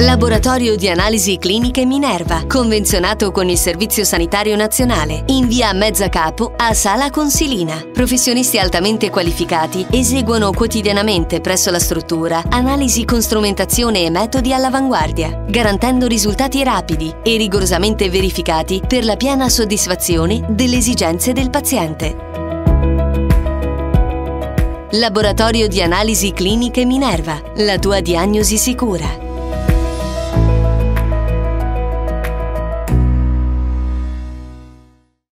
Laboratorio di analisi cliniche Minerva, convenzionato con il Servizio Sanitario Nazionale, in via Mezzacapo a Sala Consilina. Professionisti altamente qualificati eseguono quotidianamente presso la struttura analisi con strumentazione e metodi all'avanguardia, garantendo risultati rapidi e rigorosamente verificati per la piena soddisfazione delle esigenze del paziente. Laboratorio di analisi cliniche Minerva, la tua diagnosi sicura.